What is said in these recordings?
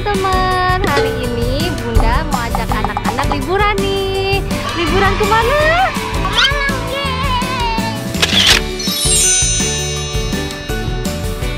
teman-teman Hari ini Bunda mau ajak anak-anak liburan nih Liburan ke mana? Malang,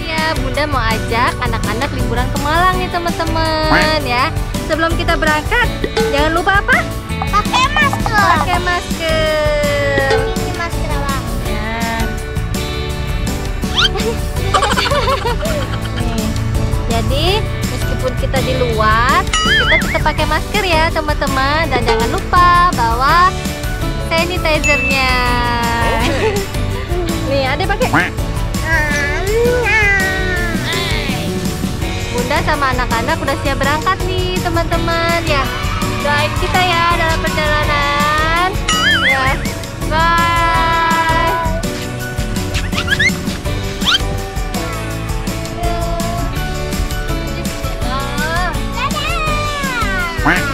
Ya, Bunda mau ajak anak-anak liburan ke Malang nih teman-teman ya. Sebelum kita berangkat, jangan lupa apa? Pakai masker. Pakai masker. pakai masker ya teman-teman. Dan jangan lupa bawa sanitizernya. Okay. nih ada pakai? Bunda sama anak-anak udah siap berangkat nih teman-teman. Ya baik kita ya dalam perjalanan. Ya bye. Quack.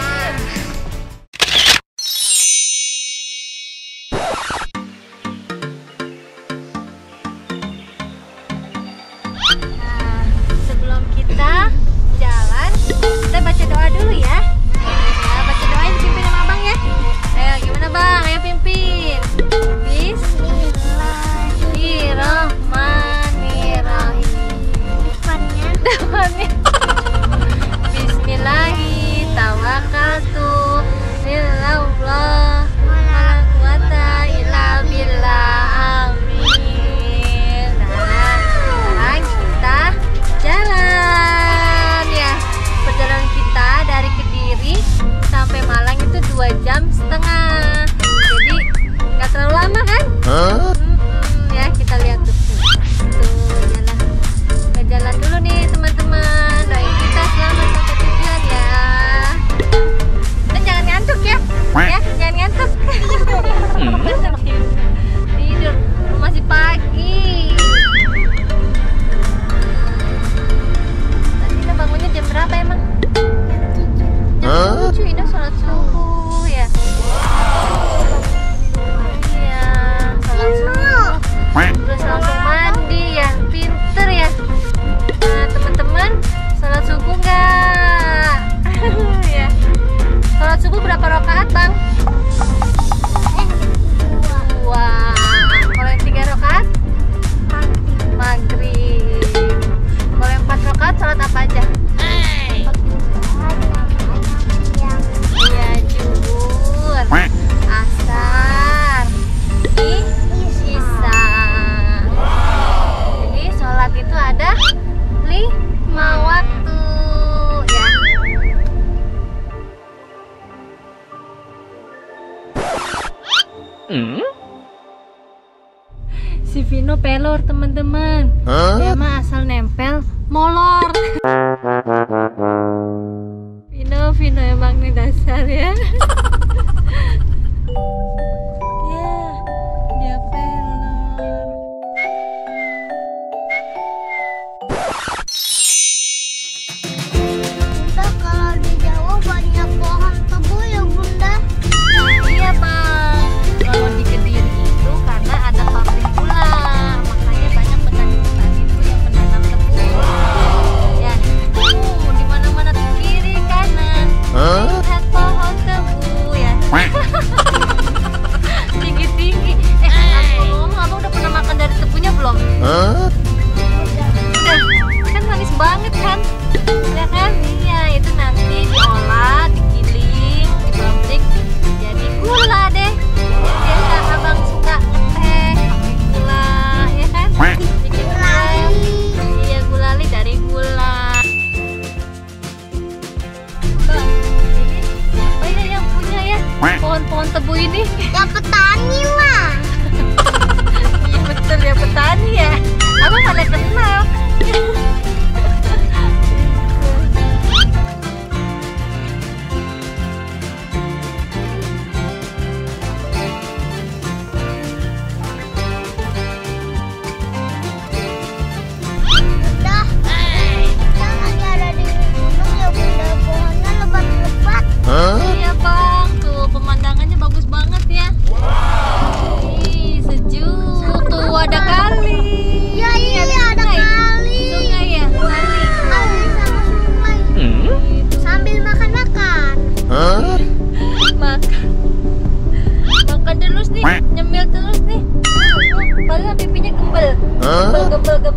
Hmm? Si Vino pelor teman-teman. Huh? Dia mah asal nempel, molor. Vino, Vino emang nih dasar ya. tebu ini? Ya petani lah. Iya betul ya petani ya. Abang mana kenal. 嗯个蹦个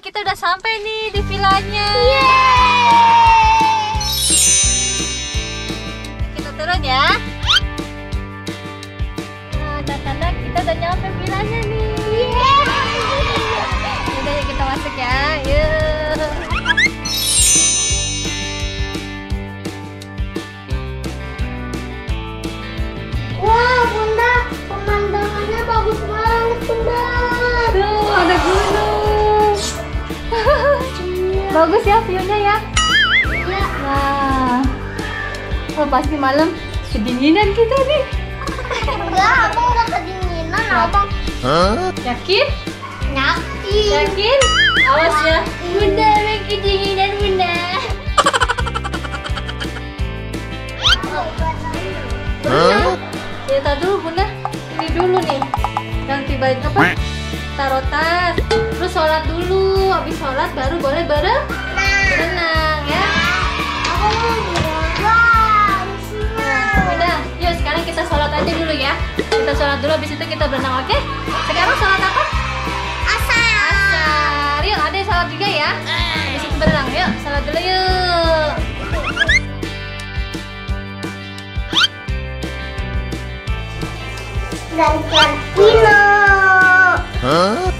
kita udah sampai nih di villanya. Kita turun ya. Nah, anak-anak kita udah nyampe villanya nih. Bagus ya view-nya ya. Iya. Nah. Oh, pasti malam kedinginan kita nih. Enggak, abang nggak kedinginan, abang Yakin? nyaki. Yakin? Awas ya. Bunda, kedinginan. Bunda. Sholat baru boleh bareng berenang ya. Aku mau berenang. Udah, yuk sekarang kita sholat aja dulu ya. Kita sholat dulu, habis itu kita berenang, oke? Sekarang sholat apa? Asal. Asar. Yuk, ada yang sholat juga ya. Habis itu berenang, yuk. Sholat dulu yuk. Dan Pino. Ini